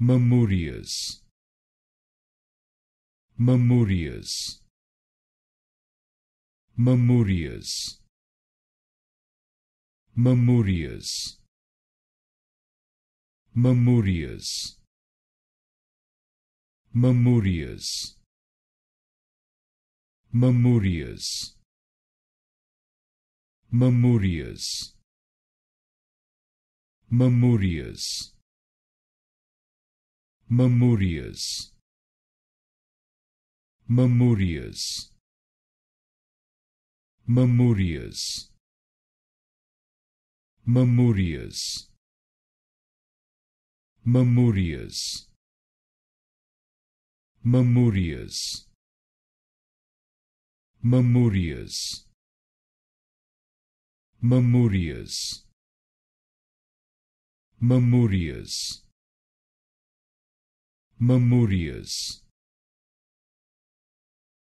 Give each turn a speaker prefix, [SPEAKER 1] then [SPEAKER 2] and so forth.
[SPEAKER 1] memorias memorias memorias memorias memorias memorias memorias memorias memorias memorias. Memorias. Memorias. Memorias. Memorias. Memorias. Memorias. Memorias. Memorias Mamurius.